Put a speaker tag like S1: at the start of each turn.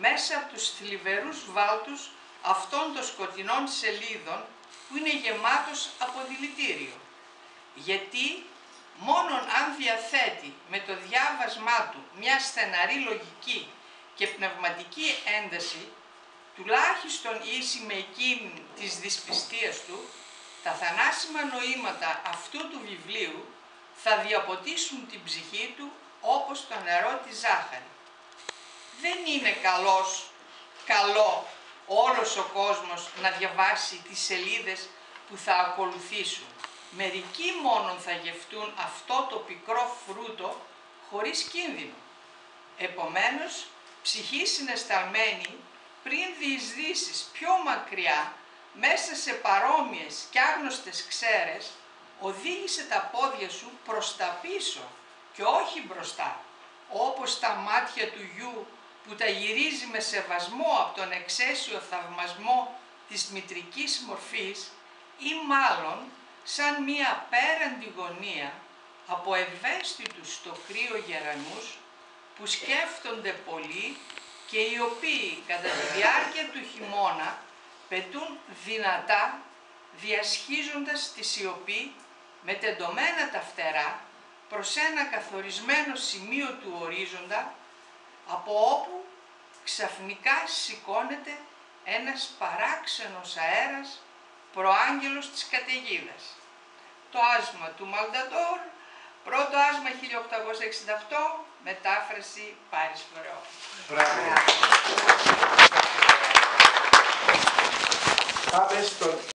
S1: μέσα από τους θλιβερούς βάλτους αυτών των σκοτεινών σελίδων που είναι γεμάτος από δηλητήριο. Γιατί μόνον αν διαθέτει με το διάβασμά του μια στεναρή λογική και πνευματική ένταση, τουλάχιστον ίση με εκείνη της δυσπιστίας του, τα θανάσιμα νοήματα αυτού του βιβλίου θα διαποτίσουν την ψυχή του όπως το νερό της ζάχαρης. Δεν είναι καλός, καλό όλος ο κόσμος να διαβάσει τις σελίδες που θα ακολουθήσουν. Μερικοί μόνον θα γευτούν αυτό το πικρό φρούτο χωρίς κίνδυνο. Επομένως, ψυχή συναισθαλμένη πριν διεισδύσεις πιο μακριά μέσα σε παρόμοιες και άγνωστες ξέρες οδήγησε τα πόδια σου προς τα πίσω και όχι μπροστά, όπως τα μάτια του γιου που τα γυρίζει με σεβασμό από τον εξαίσιο θαυμασμό της μητρικής μορφής ή μάλλον σαν μία πέραντη γωνία από ευαίσθητους στο κρύο γερανούς που σκέφτονται πολύ και οι οποίοι κατά τη διάρκεια του χειμώνα πετούν δυνατά διασχίζοντας τη σιωπή με τεντωμένα τα φτερά προς ένα καθορισμένο σημείο του ορίζοντα από όπου ξαφνικά σηκώνεται ένας παράξενος αέρας προάγγελος της καταιγίδας. Το άσμα του Μαλνταντόρ, πρώτο άσμα 1868, μετάφραση Πάρης Φορεό.
S2: Πάμε στον